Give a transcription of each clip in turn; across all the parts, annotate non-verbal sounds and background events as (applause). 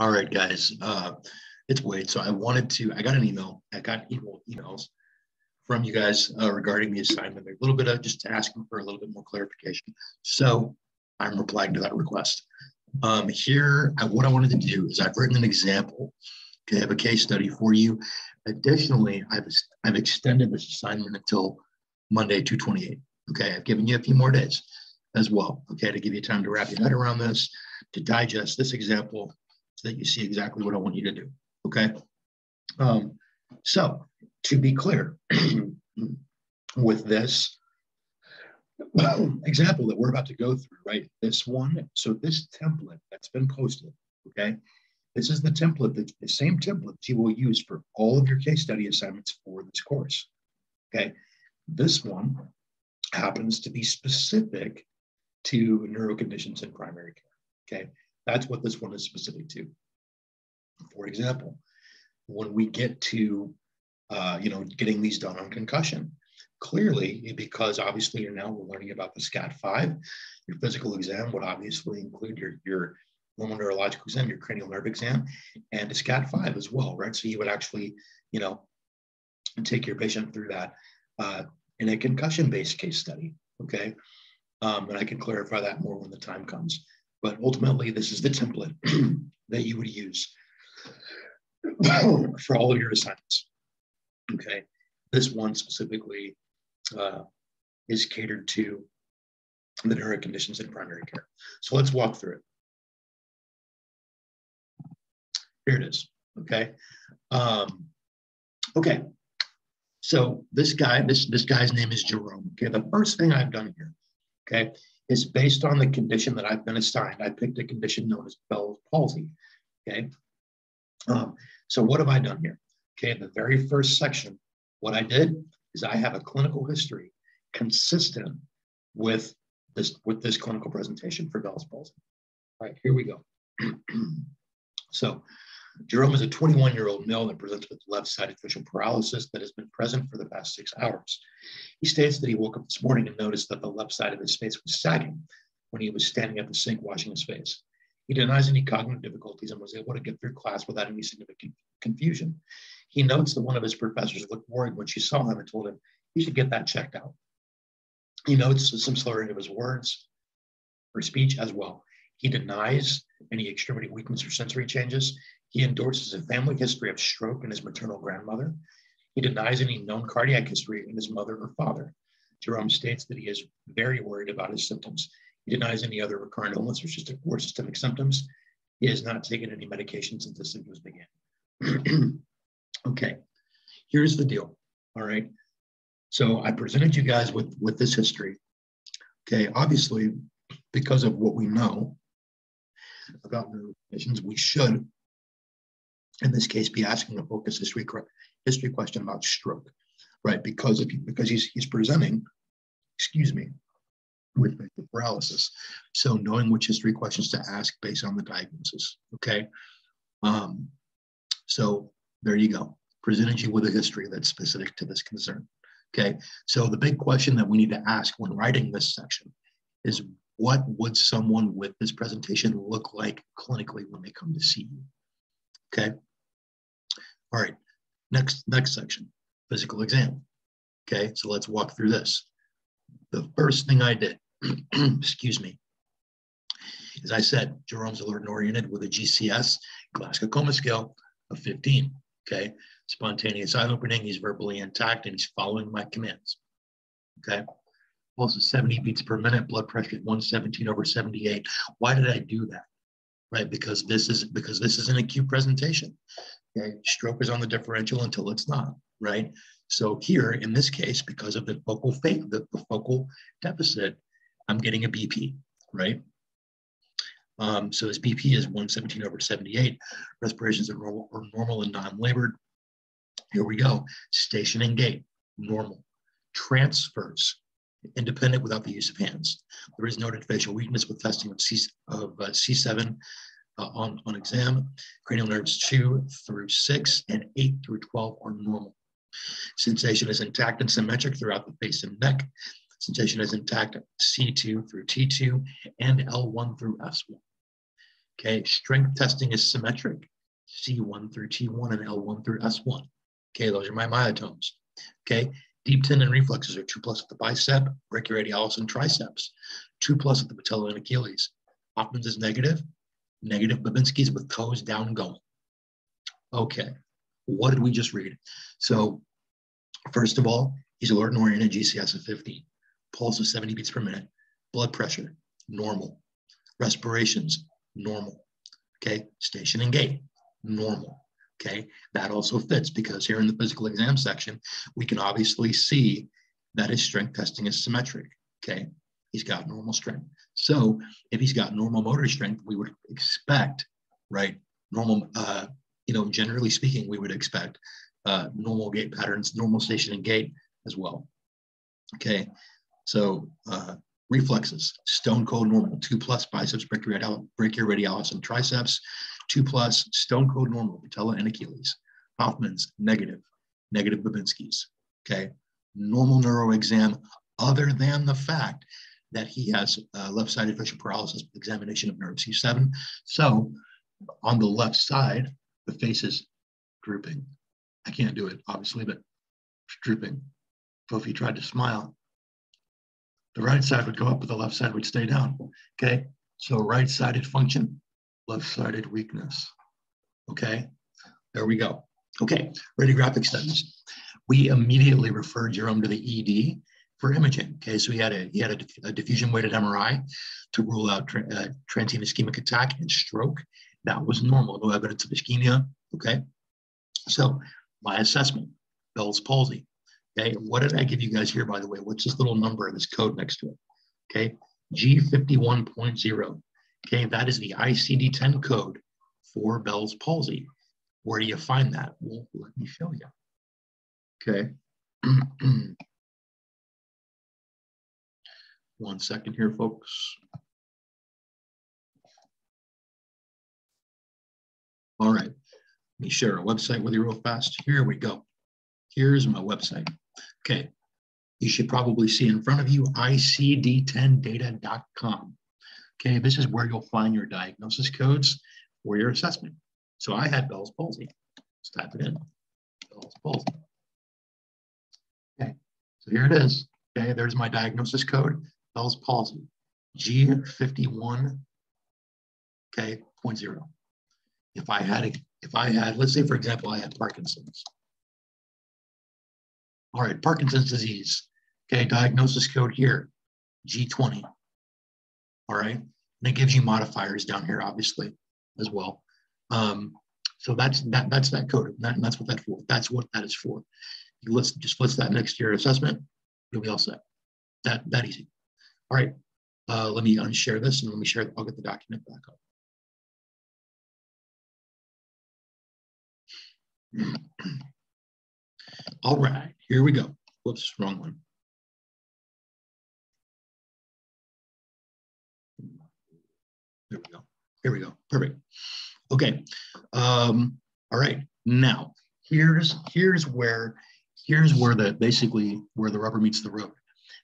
All right, guys. Uh, it's Wade. So I wanted to, I got an email. I got email, emails from you guys uh, regarding the assignment. A little bit of just asking for a little bit more clarification. So I'm replying to that request. Um, here, I, what I wanted to do is I've written an example. Okay, I have a case study for you. Additionally, I've, I've extended this assignment until Monday, 228. Okay, I've given you a few more days as well. Okay, to give you time to wrap your head around this, to digest this example so that you see exactly what I want you to do. Okay. Um, so to be clear, (clears throat) with this (clears throat) example that we're about to go through, right? This one, so this template that's been posted, okay? This is the template, that, the same template you will use for all of your case study assignments for this course, okay? This one happens to be specific to neuro conditions in primary care, okay? That's what this one is specific to. For example, when we get to, uh, you know, getting these done on concussion, clearly, because obviously you're now we're learning about the SCAT-5, your physical exam would obviously include your, your normal neurological exam, your cranial nerve exam, and a SCAT-5 as well, right? So you would actually, you know, take your patient through that uh, in a concussion-based case study, okay? Um, and I can clarify that more when the time comes. But ultimately, this is the template (clears throat) that you would use (clears throat) for all of your assignments. Okay, this one specifically uh, is catered to the neuro conditions in primary care. So let's walk through it. Here it is. Okay. Um, okay. So this guy, this this guy's name is Jerome. Okay. The first thing I've done here, okay, is based on the condition that I've been assigned. I picked a condition known as Bell's palsy. Okay. Um, so what have I done here? Okay, in the very first section, what I did is I have a clinical history consistent with this with this clinical presentation for Bell's palsy. All right, here we go. (clears throat) so Jerome is a 21 year old male that presents with left sided facial paralysis that has been present for the past six hours. He states that he woke up this morning and noticed that the left side of his face was sagging when he was standing at the sink washing his face. He denies any cognitive difficulties and was able to get through class without any significant confusion. He notes that one of his professors looked worried when she saw him and told him he should get that checked out. He notes some slurring of his words or speech as well. He denies any extremity weakness or sensory changes. He endorses a family history of stroke in his maternal grandmother. He denies any known cardiac history in his mother or father. Jerome states that he is very worried about his symptoms he denies any other recurrent illness or systemic, symptoms. He has not taken any medication since the symptoms began. (clears throat) okay, here's the deal. All right. So I presented you guys with, with this history. Okay, obviously, because of what we know about conditions, we should, in this case, be asking a focus history history question about stroke, right? Because if because he's he's presenting, excuse me, with paralysis. So knowing which history questions to ask based on the diagnosis. Okay. Um, so there you go. Presented you with a history that's specific to this concern. Okay. So the big question that we need to ask when writing this section is what would someone with this presentation look like clinically when they come to see you? Okay. All right. Next, next section, physical exam. Okay. So let's walk through this the first thing I did, (clears throat) excuse me, as I said, Jerome's alert and oriented with a GCS, Glasgow Coma Scale of 15. Okay. Spontaneous eye opening, he's verbally intact and he's following my commands. Okay. Pulse is 70 beats per minute, blood pressure is 117 over 78. Why did I do that? Right, because this is because this is an acute presentation. Okay, stroke is on the differential until it's not, right? So here, in this case, because of the focal the, the focal deficit, I'm getting a BP, right? Um, so his BP is 117 over 78. Respirations are normal, are normal and non-labored. Here we go. Station and gait, normal. Transfers, independent without the use of hands. There is noted facial weakness with testing of, C, of uh, C7 uh, Uh, on, on exam. Cranial nerves 2 through 6 and 8 through 12 are normal. Sensation is intact and symmetric throughout the face and neck. Sensation is intact C2 through T2 and L1 through S1. Okay, strength testing is symmetric. C1 through T1 and L1 through S1. Okay, those are my myotomes. Okay, deep tendon reflexes are two plus at the bicep, brachioradialis and triceps, two plus at the patella and Achilles. Hoffman's is negative, negative Babinski's with toes down going. Okay, what did we just read? So, first of all, he's alert and oriented GCS of 50, pulse of 70 beats per minute, blood pressure, normal, respirations, normal. Okay, station and gait, normal. Okay, that also fits because here in the physical exam section, we can obviously see that his strength testing is symmetric. Okay, he's got normal strength. So if he's got normal motor strength, we would expect, right, normal, uh, you know, generally speaking, we would expect uh, normal gait patterns, normal station and gait as well. Okay, so uh, reflexes, stone cold normal, two plus biceps, brachioradialis, and triceps, two plus stone cold normal, patella and Achilles. Hoffman's negative, negative Babinski's. Okay, normal neuro exam, other than the fact that he has uh, left-sided facial paralysis examination of nerve C7. So on the left side, the face is drooping. I can't do it, obviously, but drooping. So if he tried to smile, the right side would go up, but the left side would stay down. Okay, so right-sided function, left-sided weakness. Okay, there we go. Okay, radiographic studies. We immediately referred Jerome to the ED for imaging. Okay, so he had a he had a, a diffusion-weighted MRI to rule out tra uh, transient ischemic attack and stroke. That was normal, no evidence of ischemia. Okay, so my assessment, Bell's palsy. Okay, what did I give you guys here, by the way? What's this little number, and this code next to it? Okay, G51.0. Okay, that is the ICD-10 code for Bell's palsy. Where do you find that? Well, let me show you. Okay. (clears throat) One second here, folks. All right, let me share a website with you real fast. Here we go. Here's my website. Okay, you should probably see in front of you icd10data.com. Okay, this is where you'll find your diagnosis codes for your assessment. So I had Bell's palsy. Let's type it in. Bell's palsy. Okay, so here it is. Okay, there's my diagnosis code. Bell's palsy. G51. Okay, point zero. If I had, a, if I had, let's say for example, I had Parkinson's. All right, Parkinson's disease. Okay, diagnosis code here, G20. All right, and it gives you modifiers down here, obviously, as well. Um, so that's that. That's that code. That, that's what that for. That's what that is for. You list just list that next your assessment. You'll be all set. That that easy. All right. Uh, let me unshare this and let me share. I'll get the document back up. (clears throat) All right, here we go. Whoops, wrong one. There we go. Here we go. Perfect. Okay. Um, all right. Now, here's here's where here's where the basically where the rubber meets the road.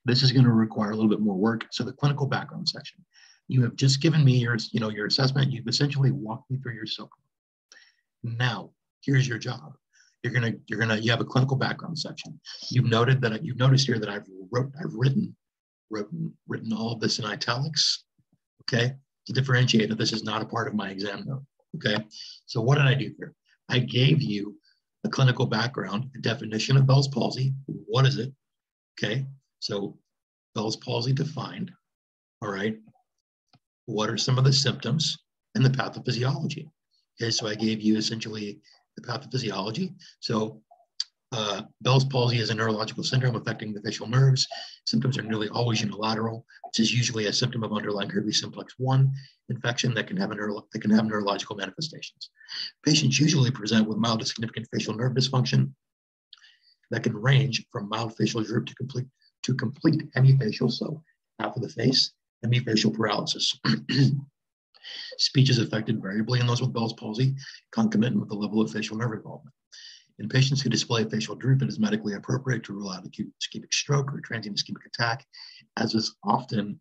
This is going to require a little bit more work. So the clinical background section. You have just given me your, you know, your assessment. You've essentially walked me through your SOCOM. Now, here's your job you're gonna you're gonna you have a clinical background section. You've noted that you've noticed here that I've wrote I've written written written all of this in italics. Okay, to differentiate that this is not a part of my exam note. Okay, so what did I do here? I gave you a clinical background, a definition of Bell's palsy. What is it? Okay, so Bell's palsy defined. All right, what are some of the symptoms and the pathophysiology? Okay, so I gave you essentially the pathophysiology. So uh, Bell's palsy is a neurological syndrome affecting the facial nerves. Symptoms are nearly always unilateral, which is usually a symptom of underlying Herpes simplex 1 infection that can have neuro- that can have neurological manifestations. Patients usually present with mild to significant facial nerve dysfunction that can range from mild facial droop to complete to complete hemifacial, so half of the face, hemifacial paralysis. (clears throat) Speech is affected variably in those with Bell's palsy, concomitant with the level of facial nerve involvement. In patients who display facial droop, it is medically appropriate to rule out acute ischemic stroke or transient ischemic attack, as is often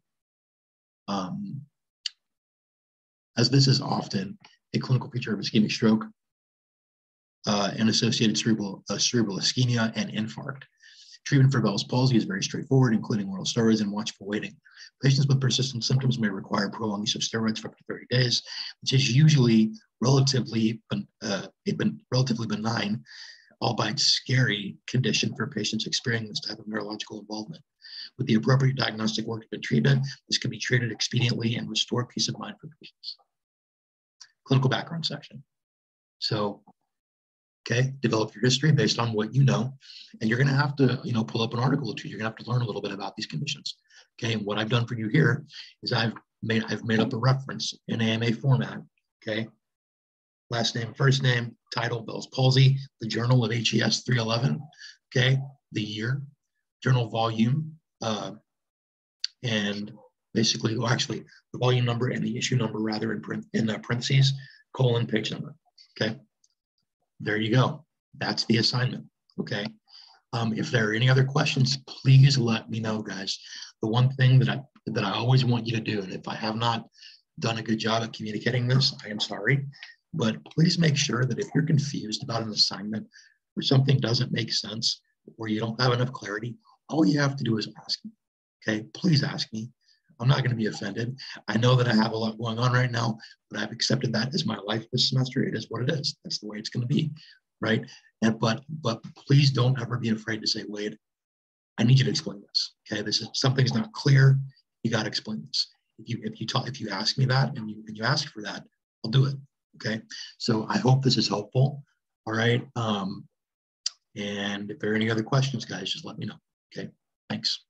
um, as this is often a clinical feature of ischemic stroke uh, and associated cerebral, uh, cerebral ischemia and infarct. Treatment for Bell's palsy is very straightforward, including oral steroids and watchful waiting. Patients with persistent symptoms may require prolonged use of steroids for up to 30 days, which is usually relatively, uh, relatively benign, albeit scary condition for patients experiencing this type of neurological involvement. With the appropriate diagnostic work and treatment, this can be treated expediently and restore peace of mind for patients. Clinical background section. So okay develop your history based on what you know. And you're going to have to you know pull up an article or two. You're going to have to learn a little bit about these conditions okay? And what i've done for you here is i've made i've made up a reference in ama format okay? Last name first name title bell's palsy the journal of hes 311 okay? The year journal volume uh, and basically well actually the volume number and the issue number rather in, print, in uh, parentheses colon page number okay there you go. That's the assignment. Okay. Um, if there are any other questions, please let me know, guys. The one thing that I that I always want you to do, and if I have not done a good job at communicating this, I am sorry, but please make sure that if you're confused about an assignment or something doesn't make sense or you don't have enough clarity, all you have to do is ask me. Okay, please ask me. I'm not going to be offended. I know that I have a lot going on right now, but I've accepted that as my life this semester. It is what it is. That's the way it's going to be, right? And but but please don't ever be afraid to say, Wade, I need you to explain this. Okay, this is something's not clear. You got to explain this. If you if you talk if you ask me that and you and you ask for that, I'll do it. Okay. So I hope this is helpful. All right. Um, and if there are any other questions, guys, just let me know. Okay. Thanks.